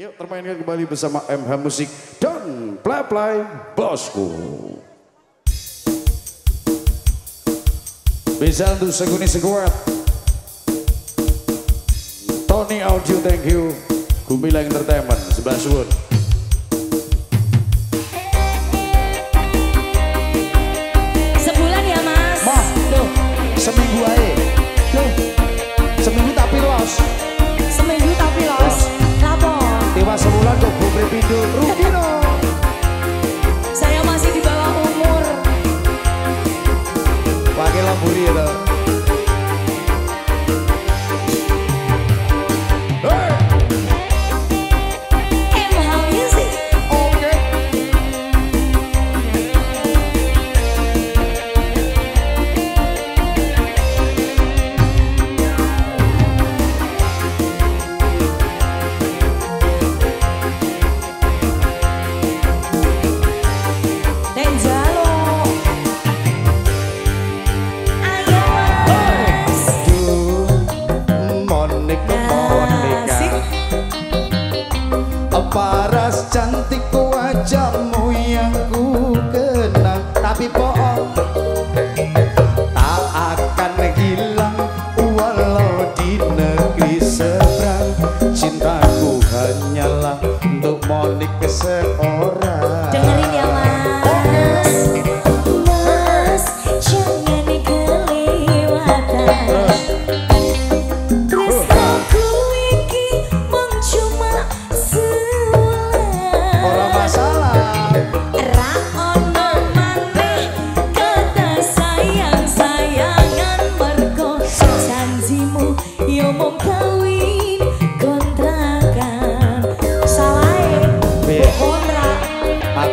Yuk termainkan kembali bersama MH Musik dan Play Play Bosku. Bisa untuk seguni sekuat. Tony Audio thank you. Kumbila Entertainment sebelah suwun. pulang kok bumi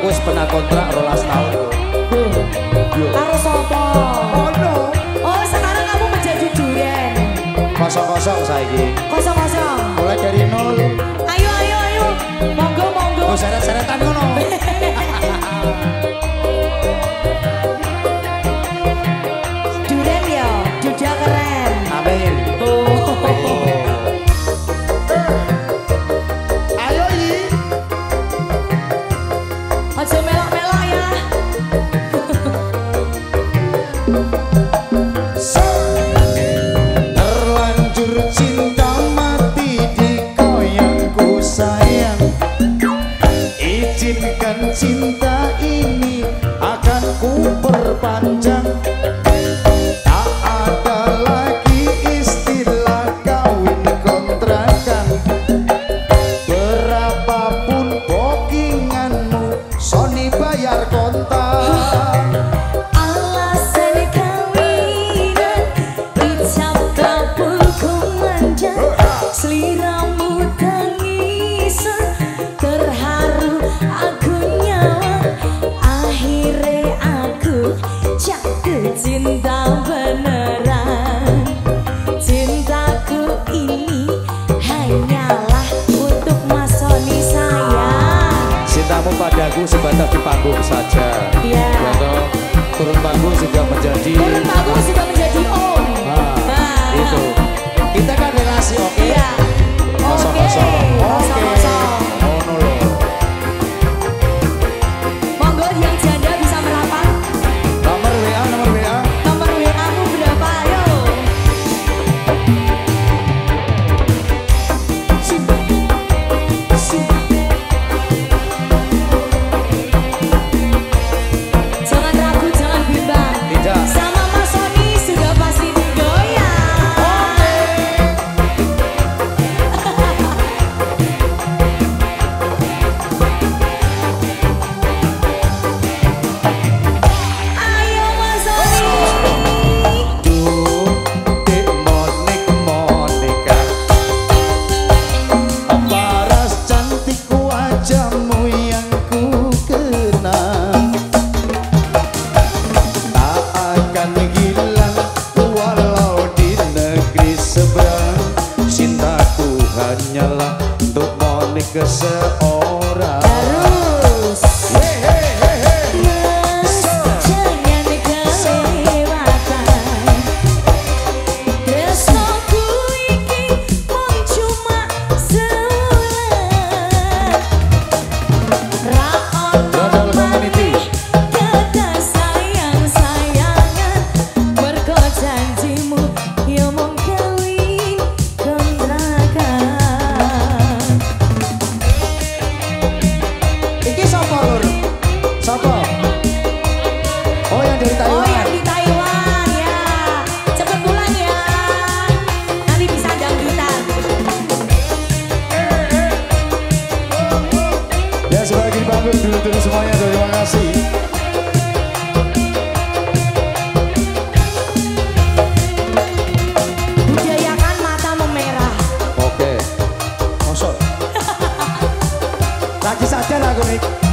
aku pernah kontrak rolas tahun. Karo sopo oh no oh sekarang kamu kerja jujuran kosong-kosong saiki. aku cinta beneran Cintaku ini hanyalah untuk Mas saya. sayang padaku sebatas di panggung saja Iya yeah. Atau turun panggung sudah menjadi Turun panggung sudah menjadi om nah, nah. Itu Kita kan relasi oke okay? Iya yeah. Oke. Oke okay. seorang semuanya terima kasih. Budayakan mata memerah oke. Okay. mosok. Lagi saja lagu ini.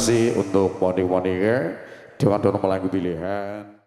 kasih untuk Moni Moniker Dewan Dono Melanggu Pilihan.